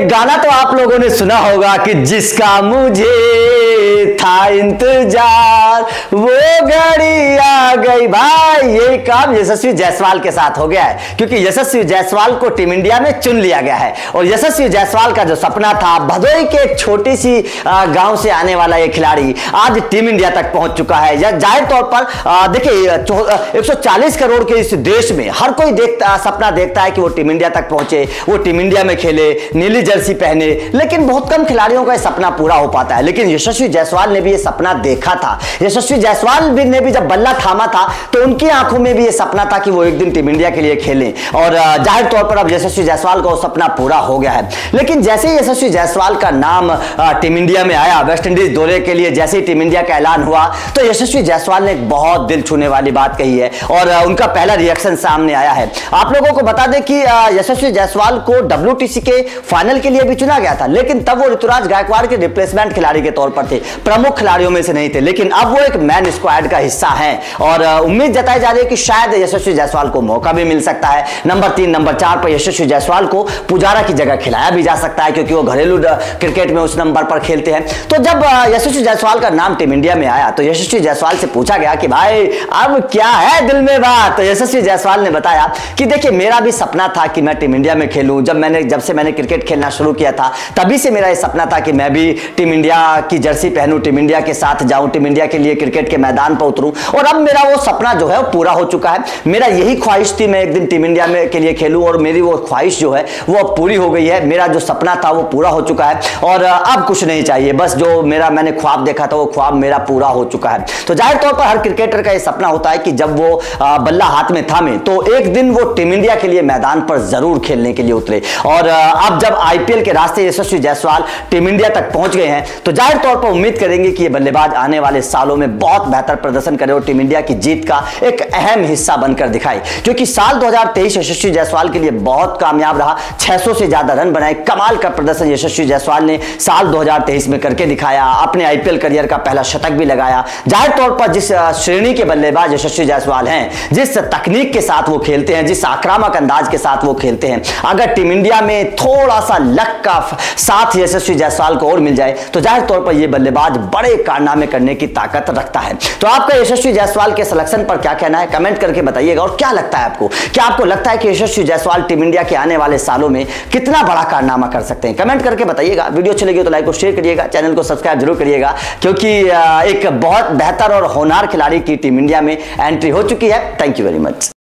गाना तो आप लोगों ने सुना होगा कि जिसका मुझे था इंतज़ार। वो घड़ी आ गई। भाई ये काम यशस्वी जायसवाल के साथ हो गया है। क्योंकि यशस्वी जायसवाल को टीम इंडिया में चुन लिया गया है। और यशस्वी जायसवाल का जो सपना था भदोई के एक छोटी सी गाँव से आने वाला ये खिलाड़ी आज टीम इंडिया तक पहुँच चुका है। ज़ाहिर तौर पर देखिए एक सौ चालीस करोड़ के इस देश में हर कोई देखता, सपना देखता है कि वो टीम इंडिया तक पहुँचे, वो टीम इंडिया में खेले, नीली जर्सी पहने, लेकिन बहुत कम खिलाड़ियों का सपना पूरा हो पाता है। लेकिन यशस्वी जायसवाल ने भी ये सपना देखा था। यशस्वी जायसवाल ने भी जब बल्ला थामा था तो उनकी आँखों में भी ये सपना था कि वो एक दिन टीम इंडिया के लिए खेलें। और ज़ाहिर तौर पर अब यशस्वी जायसवाल का वो सपना पूरा हो गया है। लेकिन जैसे ही यशस्वी जायसवाल का नाम टीम इंडिया में आया, वेस्ट इंडीज दौरे के लिए जैसे ही टीम इंडिया का ऐलान हुआ तो यशस्वी जायसवाल ने एक बहुत दिल छूने वाली बात कही है। और उनका पहला रिएक्शन सामने आया है। आप लोगों को बता दें कि यशस्वी जायसवाल को डब्ल्यू के फाइनल के लिए भी चुना गया था, लेकिन तब वो ऋतुराज गायकवाड़ के रिप्लेसमेंट खिलाड़ी के तौर पर थे। प्रमुख खिलाड़ियों में से नहीं थे, लेकिन अब वो एक मैन स्क्वाड का हिस्सा है। और उम्मीद जताई जा रही है कि शायद यशस्वी जायसवाल को मौका भी मिल सकता है। नंबर तीन, नंबर चार पर यशस्वी जायसवाल को पुजारा की जगह खिलाया भी जा सकता है, क्योंकि वो घरेलू क्रिकेट में उस नंबर पर खेलते हैं। तो जब यशस्वी जायसवाल का नाम टीम इंडिया में आया तो यशस्वी जायसवाल से पूछा गया कि, भाई, अब क्या है दिल में बात? तो यशस्वी जायसवाल ने बताया कि, देखिए, मेरा भी सपना था कि मैं टीम इंडिया में खेलूं। जब मैंने, जब से मैंने क्रिकेट खेलना शुरू किया था, तभी से मेरा ये सपना था कि मैं भी टीम इंडिया की जर्सी पहनूं। टीम इंडिया के साथ, जाऊँ टीम इंडिया के लिए क्रिकेट के मैदान पर उतरूं। और अब मेरा वो सपना जो है वो पूरा हो चुका है। मेरा यही ख्वाहिश थी मैं एक दिन टीम इंडिया में के लिए खेलूं और मेरी वो ख्वाहिश जो है वो अब पूरी हो गई है। मेरा जो सपना था वो पूरा हो चुका है। और अब कुछ नहीं चाहिए। बस जो मेरा मैंने ख्वाब देखा था वो ख्वाब मेरा पूरा हो चुका है। तो ज़ाहिर तौर पर हर क्रिकेटर का ये सपना होता है कि जब वो बल्ला हाथ में थामे तो एक दिन वो टीम इंडिया के लिए मैदान पर ज़रूर खेलने के लिए उतरे। और अब जब आईपीएल के रास्ते यशस्वी जायसवाल टीम इंडिया तक पहुँच गए हैं तो ज़ाहिर तौर पर उम्मीद करेंगे कि ये बल्लेबाज आने वाले सालों में बहुत बेहतर प्रदर्शन करे और टीम इंडिया की जीत का एक अहम हिस्सा बनकर दिखाए। क्योंकि साल 2023 यशस्वी जायसवाल के लिए बहुत कामयाब रहा। 600 से ज़्यादा रन बनाए। कमाल का प्रदर्शन यशस्वी जायसवाल ने साल 2023 में करके दिखाया। अपने आईपीएल करियर का पहला शतक भी लगाया। ज़ाहिर तौर पर जिस श्रेणी के बल्लेबाज यशस्वी जायसवाल हैं, जिस तकनीक के साथ वो खेलते हैं, जिस आक्रामक अंदाज के साथ वो खेलते हैं, अगर टीम इंडिया में थोड़ा सा लक का साथ यशस्वी जायसवाल को और मिल जाए तो ज़ाहिर तौर पर यह बल्लेबाज बड़े कारनामे करने की ताकत रखता है। तो आपका यशस्वी जायसवाल के सिलेक्शन पर क्या कहना है? कमेंट करके बताइएगा और क्या लगता है आपको? क्या आपको लगता है कि यशस्वी जायसवाल टीम इंडिया के आने वाले सालों में कितना बड़ा कारनामा कर सकते हैं? कमेंट करके बताइएगा। वीडियो अच्छी लगी तो लाइक को शेयर करिएगा। चैनल को सब्सक्राइब ज़रूर करिएगा, क्योंकि एक बहुत बेहतर और होनार खिलाड़ी की टीम इंडिया में एंट्री हो चुकी है। Thank you very much